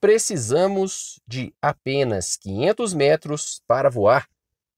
precisamos de apenas 500 metros para voar.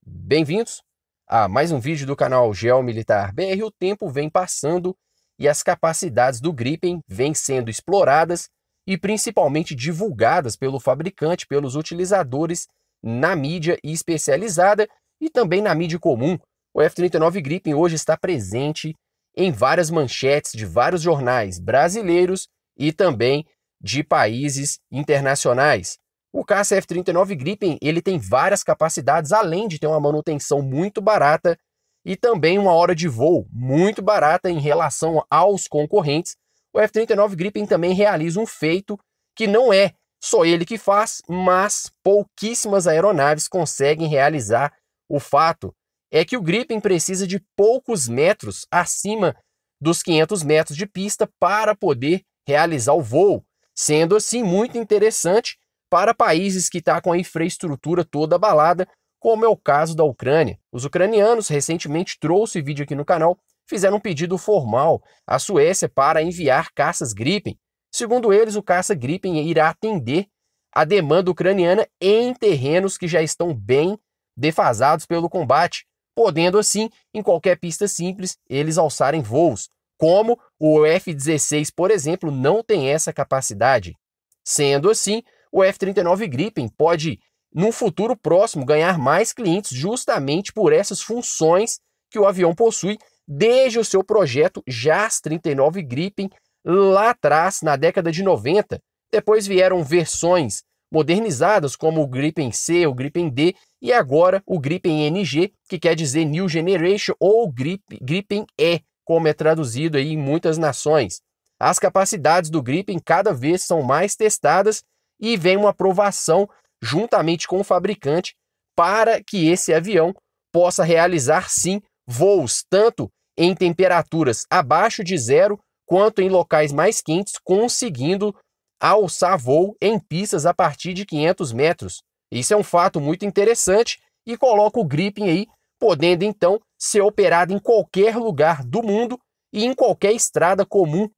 Bem-vindos a mais um vídeo do canal Geomilitar BR. O tempo vem passando e as capacidades do Gripen vêm sendo exploradas e principalmente divulgadas pelo fabricante, pelos utilizadores na mídia especializada e também na mídia comum. O F-39 Gripen hoje está presente em várias manchetes de vários jornais brasileiros e também de países internacionais. O caça F-39 Gripen ele tem várias capacidades, além de ter uma manutenção muito barata e também uma hora de voo muito barata em relação aos concorrentes. O F-39 Gripen também realiza um feito que não é só ele que faz, mas pouquíssimas aeronaves conseguem realizar o fato. É que o Gripen precisa de poucos metros acima dos 500 metros de pista para poder realizar o voo sendo assim muito interessante para países que estão tá com a infraestrutura toda abalada, como é o caso da Ucrânia. Os ucranianos recentemente trouxe vídeo aqui no canal, fizeram um pedido formal à Suécia para enviar caças Gripen. Segundo eles, o caça Gripen irá atender a demanda ucraniana em terrenos que já estão bem defasados pelo combate, podendo assim, em qualquer pista simples, eles alçarem voos como o F-16, por exemplo, não tem essa capacidade. Sendo assim, o F-39 Gripen pode, num futuro próximo, ganhar mais clientes justamente por essas funções que o avião possui desde o seu projeto JAS 39 Gripen lá atrás, na década de 90. Depois vieram versões modernizadas como o Gripen C, o Gripen D e agora o Gripen NG, que quer dizer New Generation ou Gripen E, como é traduzido aí em muitas nações. As capacidades do Gripen cada vez são mais testadas e vem uma aprovação juntamente com o fabricante para que esse avião possa realizar sim voos tanto em temperaturas abaixo de zero quanto em locais mais quentes, conseguindo alçar voo em pistas a partir de 500 metros. Isso é um fato muito interessante e coloca o Gripen aí podendo então ser operado em qualquer lugar do mundo e em qualquer estrada comum,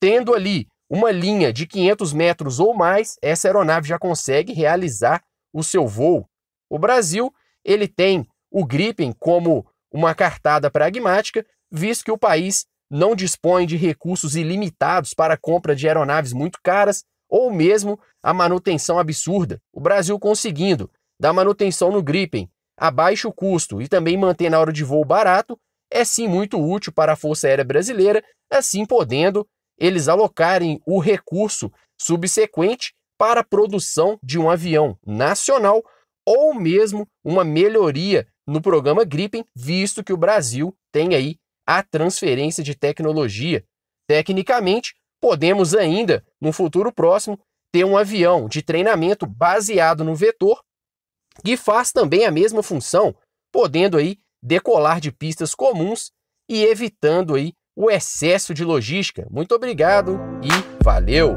tendo ali uma linha de 500 metros ou mais, essa aeronave já consegue realizar o seu voo. O Brasil, ele tem o Gripen como uma cartada pragmática, visto que o país não dispõe de recursos ilimitados para a compra de aeronaves muito caras ou mesmo a manutenção absurda. O Brasil conseguindo dar manutenção no Gripen a baixo custo e também manter na hora de voo barato, é sim muito útil para a Força Aérea Brasileira, assim podendo eles alocarem o recurso subsequente para a produção de um avião nacional ou mesmo uma melhoria no programa Gripen, visto que o Brasil tem aí a transferência de tecnologia. Tecnicamente, podemos ainda, no futuro próximo, ter um avião de treinamento baseado no vetor que faz também a mesma função, podendo aí decolar de pistas comuns e evitando aí o excesso de logística. Muito obrigado e valeu.